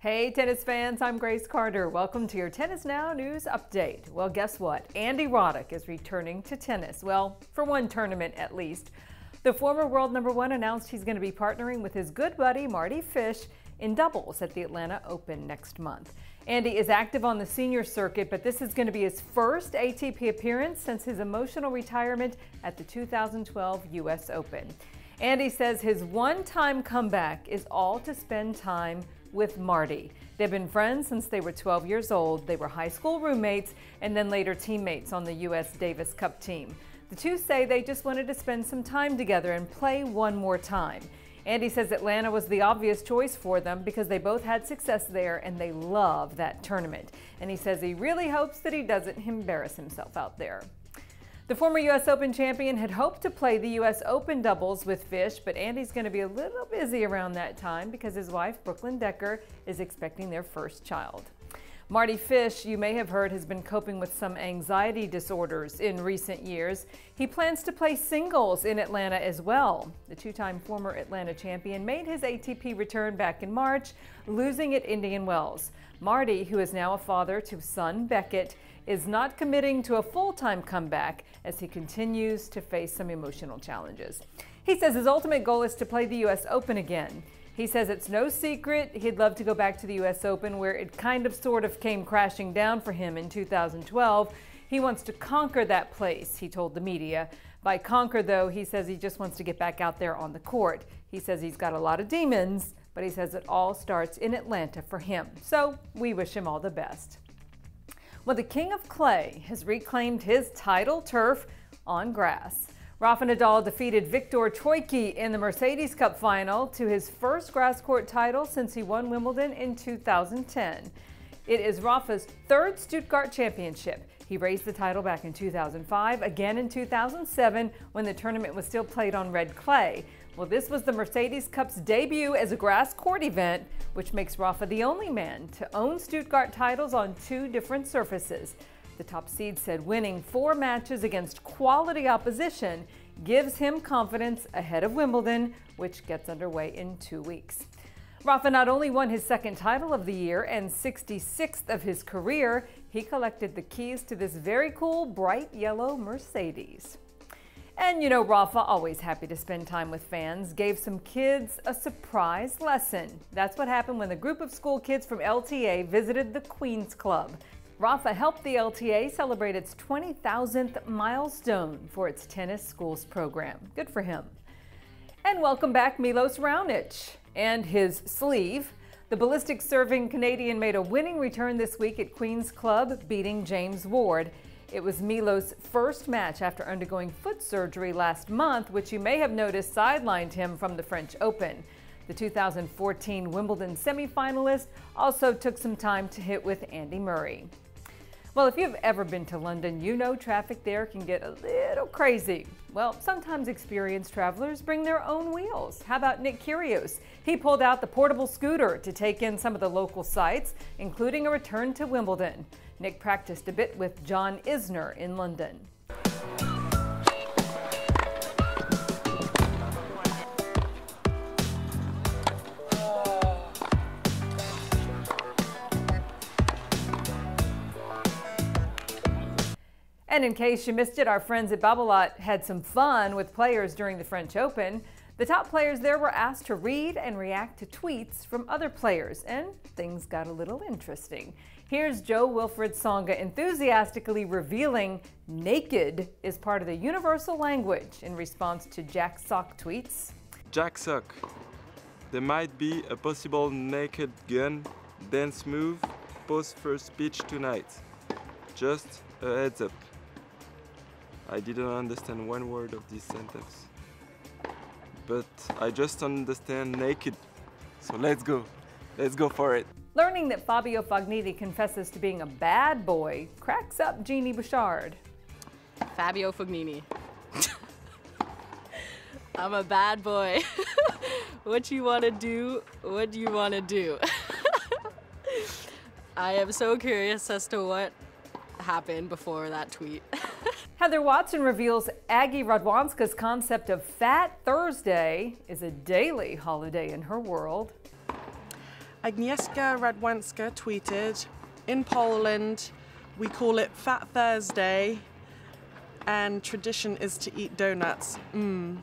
Hey, tennis fans, I'm Grace Carter. Welcome to your Tennis Now News Update. Well, guess what? Andy Roddick is returning to tennis. Well, for one tournament at least. The former world number one announced he's going to be partnering with his good buddy Mardy Fish in doubles at the Atlanta Open next month. Andy is active on the senior circuit, but this is going to be his first ATP appearance since his emotional retirement at the 2012 U.S. Open. Andy says his one time comeback is all to spend time with Mardy. They've been friends since they were 12 years old. They were high school roommates and then later teammates on the U.S. Davis Cup team. The two say they just wanted to spend some time together and play one more time. Andy says Atlanta was the obvious choice for them because they both had success there and they love that tournament. And he says he really hopes that he doesn't embarrass himself out there. The former U.S. Open champion had hoped to play the U.S. Open doubles with Fish, but Andy's going to be a little busy around that time because his wife, Brooklyn Decker, is expecting their first child. Mardy Fish, you may have heard, has been coping with some anxiety disorders in recent years. He plans to play singles in Atlanta as well. The two time former Atlanta champion made his ATP return back in March, losing at Indian Wells. Mardy, who is now a father to son Beckett, is not committing to a full time comeback as he continues to face some emotional challenges. He says his ultimate goal is to play the U.S. Open again. He says it's no secret he'd love to go back to the U.S. Open where it kind of sort of came crashing down for him in 2012. He wants to conquer that place, he told the media. By conquer, though, he says he just wants to get back out there on the court. He says he's got a lot of demons, but he says it all starts in Atlanta for him. So we wish him all the best. Well, the King of Clay has reclaimed his title turf on grass. Rafa Nadal defeated Viktor Troicki in the Mercedes Cup final to his first grass court title since he won Wimbledon in 2010. It is Rafa's third Stuttgart championship. He raised the title back in 2005, again in 2007 when the tournament was still played on red clay. Well, this was the Mercedes Cup's debut as a grass court event, which makes Rafa the only man to own Stuttgart titles on two different surfaces. The top seed said winning four matches against quality opposition gives him confidence ahead of Wimbledon, which gets underway in two weeks. Rafa not only won his second title of the year and 66th of his career, he collected the keys to this very cool bright yellow Mercedes. And you know, Rafa, always happy to spend time with fans, gave some kids a surprise lesson. That's what happened when the group of school kids from LTA visited the Queen's Club. Rafa helped the LTA celebrate its 20,000th milestone for its tennis schools program. Good for him. And welcome back Milos Raonic and his sleeve. The ballistic serving Canadian made a winning return this week at Queen's Club, beating James Ward. It was Milos' first match after undergoing foot surgery last month, which you may have noticed sidelined him from the French Open. The 2014 Wimbledon semifinalist also took some time to hit with Andy Murray. Well, if you've ever been to London, you know traffic there can get a little crazy. Well, sometimes experienced travelers bring their own wheels. How about Nick Kyrgios? He pulled out the portable scooter to take in some of the local sights, including a return to Wimbledon. Nick practiced a bit with John Isner in London. And in case you missed it, our friends at Babolat had some fun with players during the French Open. The top players there were asked to read and react to tweets from other players, and things got a little interesting. Here's Jo-Wilfried Tsonga enthusiastically revealing naked is part of the universal language in response to Jack Sock tweets. Jack Sock, there might be a possible naked gun dance move post first pitch tonight. Just a heads up. I didn't understand one word of this sentence. But I just understand naked. So let's go. Let's go for it. Learning that Fabio Fognini confesses to being a bad boy cracks up Genie Bouchard. Fabio Fognini. I'm a bad boy. what you want to do, what do you want to do? I am so curious as to what happened before that tweet. Heather Watson reveals Aggie Radwanska's concept of Fat Thursday is a daily holiday in her world. Agnieszka Radwanska tweeted, in Poland, we call it Fat Thursday, and tradition is to eat donuts. Mmm.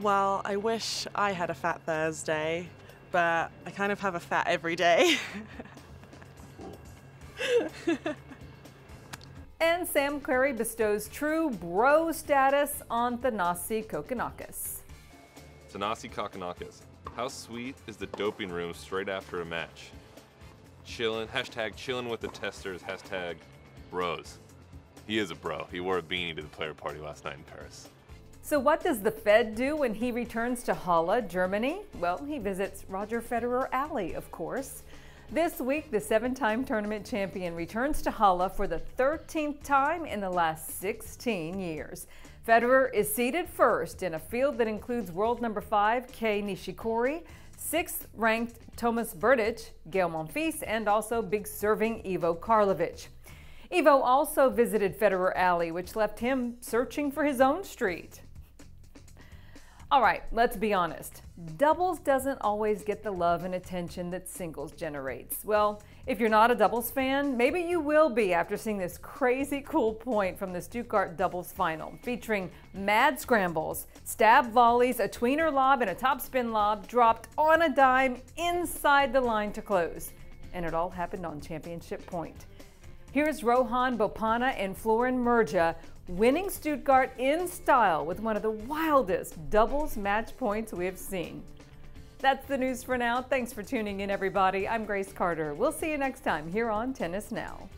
Well, I wish I had a Fat Thursday, but I kind of have a fat every day. and Sam Querrey bestows true bro status on Thanasi Kokkinakis. Thanasi Kokkinakis, how sweet is the doping room straight after a match? Chillin', hashtag chillin' with the testers, hashtag bros. He is a bro. He wore a beanie to the player party last night in Paris. So what does the Fed do when he returns to Halle, Germany? Well, he visits Roger Federer Alley, of course. This week, the seven-time tournament champion returns to Halle for the 13th time in the last 16 years. Federer is seated first in a field that includes world number five, Kei Nishikori, sixth ranked Tomas Berdych, Gael Monfils, and also big serving Ivo Karlovic. Ivo also visited Federer Alley, which left him searching for his own street. All right, let's be honest. Doubles doesn't always get the love and attention that singles generates. Well, if you're not a doubles fan, maybe you will be after seeing this crazy cool point from the Stuttgart doubles final, featuring mad scrambles, stab volleys, a tweener lob, and a topspin lob dropped on a dime inside the line to close. And it all happened on championship point. Here's Rohan Bopanna and Florin Mergea winning Stuttgart in style with one of the wildest doubles match points we have seen. That's the news for now. Thanks for tuning in, everybody. I'm Grace Carter. We'll see you next time here on Tennis Now.